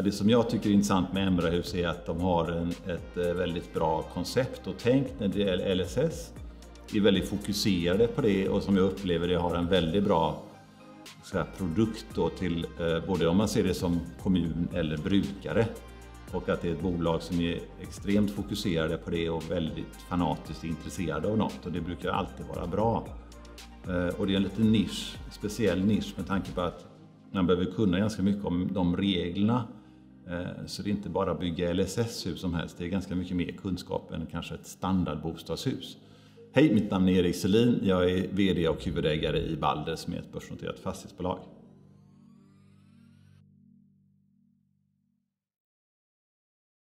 Ja, det som jag tycker är intressant med Emrahus är att de har en, ett eh, väldigt bra koncept och tänk när det gäller LSS. De är väldigt fokuserade på det och som jag upplever det har en väldigt bra här, produkt då till eh, både om man ser det som kommun eller brukare och att det är ett bolag som är extremt fokuserade på det och väldigt fanatiskt intresserade av något och det brukar alltid vara bra. Eh, och det är en liten nisch, speciell nisch med tanke på att man behöver kunna ganska mycket om de reglerna. Eh, så det är inte bara att bygga LSS-hus som helst, det är ganska mycket mer kunskap än kanske ett standardbostadshus. Hej, mitt namn är Erik Selin. Jag är VD och huvudägare i Balder som är ett börsnoterat fastighetsbolag.